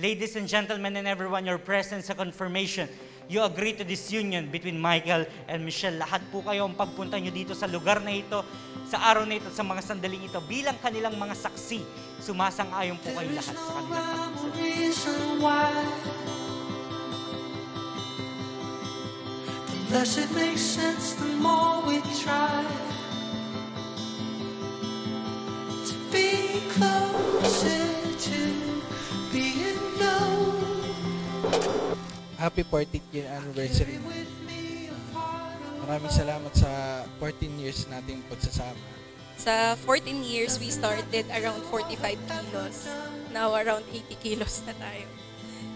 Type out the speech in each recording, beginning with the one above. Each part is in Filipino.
Ladies and gentlemen and everyone, your presence sa confirmation, you agree to this union between Michael and Michelle. Lahat po kayo ang pagpunta nyo dito sa lugar na ito, sa araw na ito, sa mga sandaling ito, bilang kanilang mga saksi, sumasang-ayon po kayo lahat sa kanilang pag reason why. The less it makes sense, the more we try Happy 14th year anniversary. Maraming salamat sa 14 years nating pagsasama. Sa 14 years, we started around 45 kilos. Now, around 80 kilos na tayo.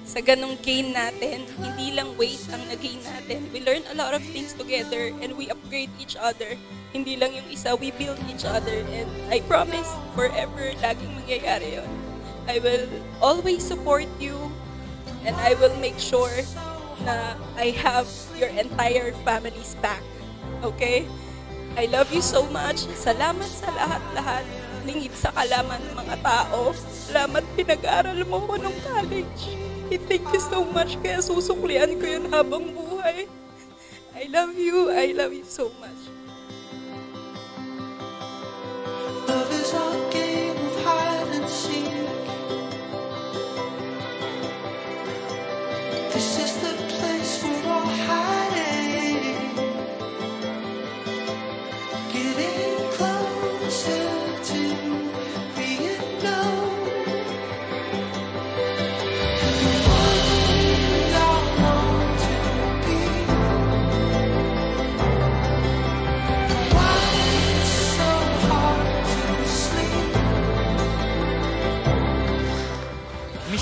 Sa ganong gain natin, hindi lang weight ang nag-gain natin. We learn a lot of things together and we upgrade each other. Hindi lang yung isa, we build each other. And I promise, forever, laging mangyayari yun. I will always support you and I will make sure na I have your entire family's back. Okay? I love you so much. Salamat sa lahat-lahat. Lingid sa kalaman ng mga tao. Salamat pinag-aral mo ko nung college. I thank you so much. Kaya susuklian ko yun habang buhay. I love you. I love you so much.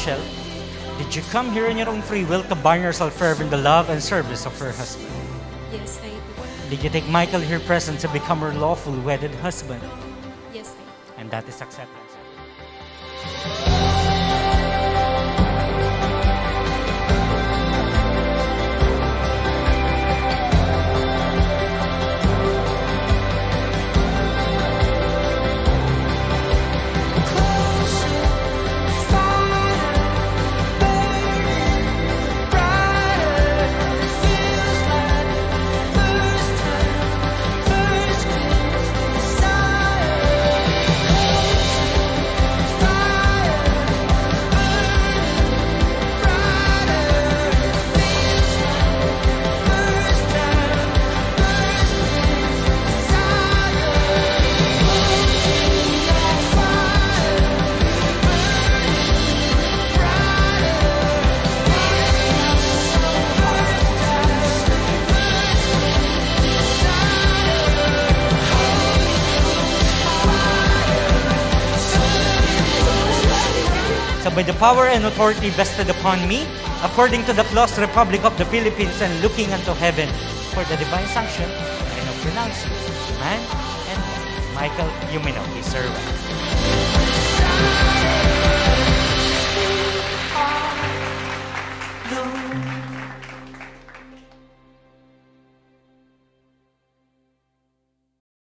Michelle, did you come here on your own free will to bind yourself forever in the love and service of her husband? Yes, I do. Did you take Michael here present to become her lawful wedded husband? Yes, I do. And that is acceptance. So by the power and authority vested upon me, according to the Plus Republic of the Philippines and looking unto heaven for the divine sanction, I now pronounce you, man and Michael Yumino, his servant.